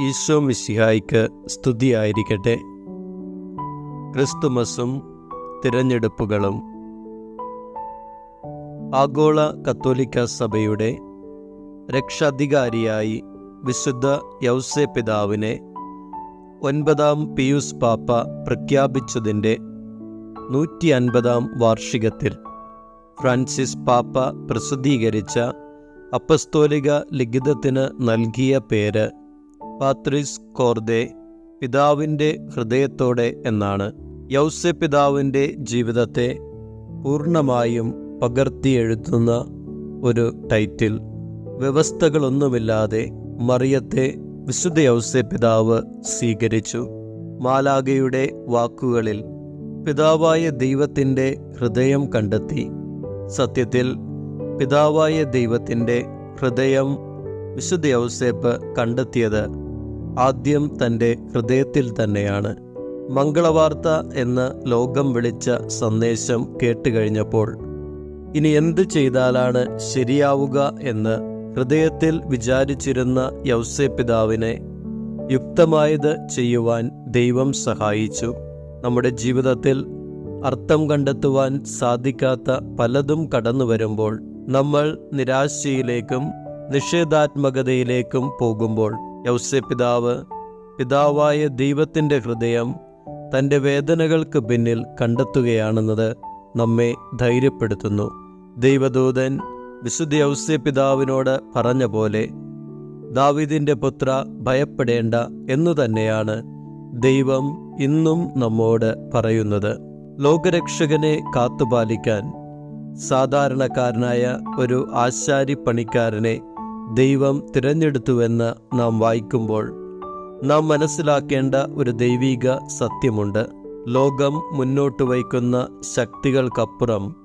ഈശോ മിശിഹായിക്ക് സ്തുതിയായിരിക്കട്ടെ. ക്രിസ്തുമസും തിരഞ്ഞെടുപ്പുകളും. ആഗോള കത്തോലിക്ക സഭയുടെ രക്ഷാധികാരിയായി വിശുദ്ധ യൗസെ പിതാവിനെ ഒൻപതാം പിയൂസ് പാപ്പ പ്രഖ്യാപിച്ചതിന്റെ നൂറ്റി അൻപതാം വാർഷികത്തിൽ ഫ്രാൻസിസ് പാപ്പ പ്രസിദ്ധീകരിച്ച അപ്പസ്തോലിക ലിഖിതത്തിന് നൽകിയ പേര് പാത്രിസ് കോർദെ പിതാവിന്റെ ഹൃദയത്തോടെ എന്നാണ്. യൗസെ പിതാവിന്റെ ജീവിതത്തെ പൂർണമായും പകർത്തിയെഴുതുന്ന ഒരു ടൈറ്റിൽ. വ്യവസ്ഥകളൊന്നുമില്ലാതെ മറിയത്തെ വിശുദ്ധ യൗസെ പിതാവ് സ്വീകരിച്ചു. മാലാഗയുടെ വാക്കുകളിൽ പിതാവായ ദൈവത്തിന്റെ ഹൃദയം കണ്ടെത്തി. സത്യത്തിൽ പിതാവായ ദൈവത്തിന്റെ ഹൃദയം വിശുദ്ധ യൗസേപ്പ് കണ്ടെത്തിയത് ആദ്യം തന്റെ ഹൃദയത്തിൽ തന്നെയാണ്. മംഗളവാർത്ത എന്ന ലോകം വിളിച്ച സന്ദേശം കേട്ടുകഴിഞ്ഞപ്പോൾ ഇനി എന്ത് ചെയ്താലാണ് ശരിയാവുക എന്ന് ഹൃദയത്തിൽ വിചാരിച്ചിരുന്ന യൗസേ പിതാവിനെ യുക്തമായത് ചെയ്യുവാൻ ദൈവം സഹായിച്ചു. നമ്മുടെ ജീവിതത്തിൽ അർത്ഥം കണ്ടെത്തുവാൻ സാധിക്കാത്ത പലതും കടന്നു വരുമ്പോൾ നമ്മൾ നിരാശയിലേക്കും നിഷേധാത്മകതയിലേക്കും പോകുമ്പോൾ യൗസെ പിതാവ് പിതാവായ ദൈവത്തിന്റെ ഹൃദയം തന്റെ വേദനകൾക്ക് പിന്നിൽ കണ്ടെത്തുകയാണെന്നത് നമ്മെ ധൈര്യപ്പെടുത്തുന്നു. ദൈവദൂതൻ വിശുദ്ധ യൗസ്യ പിതാവിനോട് പറഞ്ഞ പോലെ ദാവിദിന്റെ പുത്ര ഭയപ്പെടേണ്ട എന്നു തന്നെയാണ് ദൈവം ഇന്നും നമ്മോട് പറയുന്നത്. ലോകരക്ഷകനെ കാത്തുപാലിക്കാൻ സാധാരണക്കാരനായ ഒരു ആശാരി പണിക്കാരനെ ദൈവം തിരഞ്ഞെടുത്തുവെന്ന് നാം വായിക്കുമ്പോൾ നാം മനസ്സിലാക്കേണ്ട ഒരു ദൈവിക സത്യമുണ്ട്. ലോകം മുന്നോട്ട് വയ്ക്കുന്ന ശക്തികൾക്കപ്പുറം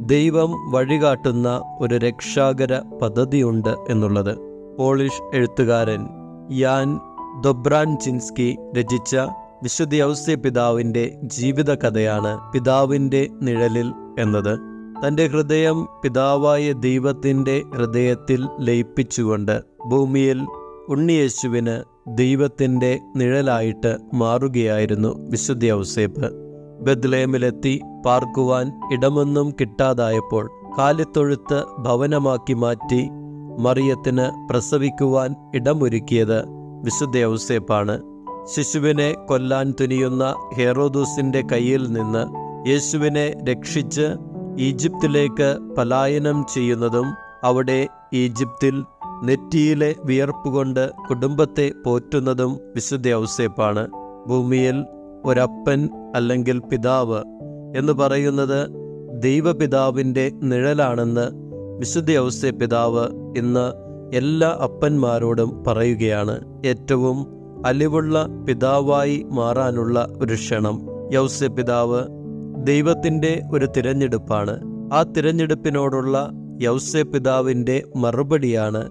ദൈവം വഴികാട്ടുന്ന ഒരു രക്ഷാകര പദ്ധതിയുണ്ട് എന്നുള്ളത്. പോളിഷ് എഴുത്തുകാരൻ യാൻ ദൊബ്രാൻചിൻസ്കി രചിച്ച വിശുദ്ധ ഔസ്യ പിതാവിന്റെ ജീവിതകഥയാണ് പിതാവിന്റെ നിഴലിൽ എന്നത്. തന്റെ ഹൃദയം പിതാവായ ദൈവത്തിന്റെ ഹൃദയത്തിൽ ലയിപ്പിച്ചുകൊണ്ട് ഭൂമിയിൽ ഉണ്ണിയേശുവിന് ദൈവത്തിന്റെ നിഴലായിട്ട് മാറുകയായിരുന്നു വിശുദ്ധ ഔസേപ്പ് ബദ്ലേമിലെത്തി പാർക്കുവാൻ ഇടമൊന്നും കിട്ടാതായപ്പോൾ കാലിത്തൊഴുത്ത് ഭവനമാക്കി മാറ്റി മറിയത്തിന് പ്രസവിക്കുവാൻ ഇടമൊരുക്കിയത് വിശുദ്ധ ഔസേപ്പാണ് ശിശുവിനെ കൊല്ലാൻ തുനിയുന്ന ഹേറോദൂസിന്റെ കയ്യിൽ നിന്ന് യേശുവിനെ രക്ഷിച്ച് ഈജിപ്തിലേക്ക് പലായനം ചെയ്യുന്നതും അവിടെ ഈജിപ്തിൽ നെറ്റിയിലെ വിയർപ്പുകൊണ്ട് കുടുംബത്തെ പോറ്റുന്നതും വിശുദ്ധ ഔസേപ്പാണ്. ഭൂമിയിൽ ഒരപ്പൻ അല്ലെങ്കിൽ പിതാവ് എന്ന് പറയുന്നത് ദൈവപിതാവിന്റെ നിഴലാണെന്ന് വിശുദ്ധ ഔസേ പിതാവ് ഇന്ന് എല്ലാ അപ്പന്മാരോടും പറയുകയാണ്. ഏറ്റവും അലിവുള്ള പിതാവായി മാറാനുള്ള ഒരു ക്ഷണം യൗസ്യ പിതാവ് ദൈവത്തിന്റെ ഒരു തിരഞ്ഞെടുപ്പാണ്. ആ തിരഞ്ഞെടുപ്പിനോടുള്ള യൗസ്യ പിതാവിന്റെ മറുപടിയാണ്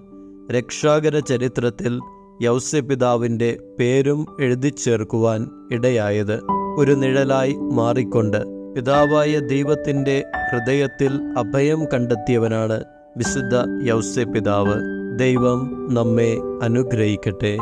രക്ഷാകര ചരിത്രത്തിൽ യൗസ്യ പിതാവിന്റെ പേരും എഴുതി ചേർക്കുവാൻ ഇടയായത്. ഒരു നിഴലായി മാറിക്കൊണ്ട് പിതാവായ ദൈവത്തിന്റെ ഹൃദയത്തിൽ അഭയം കണ്ടെത്തിയവനാണ് വിശുദ്ധ യൗസ്യ പിതാവ് ദൈവം നമ്മെ അനുഗ്രഹിക്കട്ടെ.